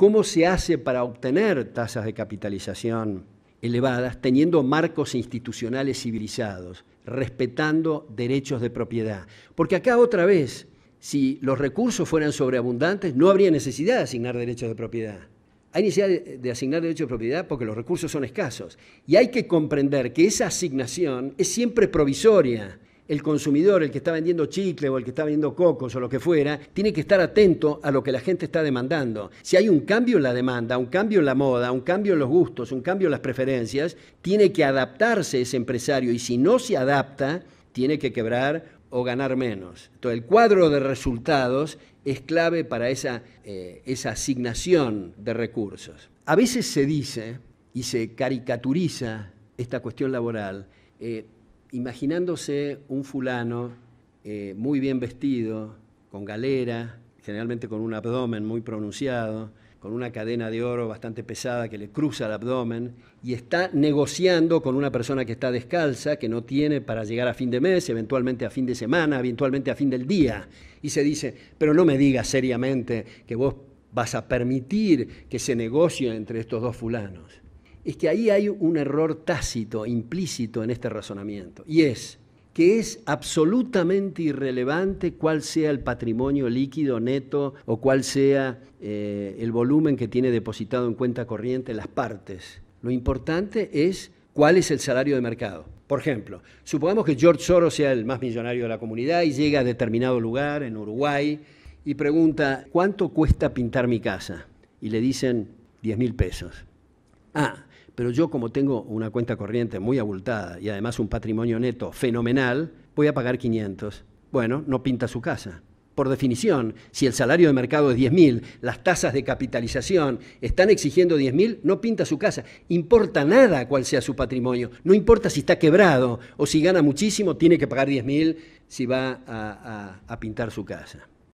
¿Cómo se hace para obtener tasas de capitalización elevadas teniendo marcos institucionales civilizados, respetando derechos de propiedad? Porque acá otra vez, si los recursos fueran sobreabundantes, no habría necesidad de asignar derechos de propiedad. Hay necesidad de, asignar derechos de propiedad porque los recursos son escasos. Y hay que comprender que esa asignación es siempre provisoria el consumidor, el que está vendiendo chicle o el que está vendiendo cocos o lo que fuera, tiene que estar atento a lo que la gente está demandando. Si hay un cambio en la demanda, un cambio en la moda, un cambio en los gustos, un cambio en las preferencias, tiene que adaptarse ese empresario y si no se adapta, tiene que quebrar o ganar menos. Entonces, el cuadro de resultados es clave para esa, eh, asignación de recursos. A veces se dice y se caricaturiza esta cuestión laboral. Eh, imaginándose un fulano eh, muy bien vestido, con galera, generalmente con un abdomen muy pronunciado, con una cadena de oro bastante pesada que le cruza el abdomen, y está negociando con una persona que está descalza, que no tiene para llegar a fin de mes, eventualmente a fin de semana, eventualmente a fin del día. Y se dice, pero no me digas seriamente que vos vas a permitir que se negocie entre estos dos fulanos es que ahí hay un error tácito, implícito en este razonamiento, y es que es absolutamente irrelevante cuál sea el patrimonio líquido neto o cuál sea eh, el volumen que tiene depositado en cuenta corriente las partes. Lo importante es cuál es el salario de mercado. Por ejemplo, supongamos que George Soros sea el más millonario de la comunidad y llega a determinado lugar en Uruguay y pregunta, ¿cuánto cuesta pintar mi casa? Y le dicen 10 mil pesos. Ah, pero yo como tengo una cuenta corriente muy abultada y además un patrimonio neto fenomenal, voy a pagar 500. Bueno, no pinta su casa. Por definición, si el salario de mercado es 10.000, las tasas de capitalización están exigiendo 10.000, no pinta su casa. Importa nada cuál sea su patrimonio. No importa si está quebrado o si gana muchísimo, tiene que pagar 10.000 si va a, a pintar su casa.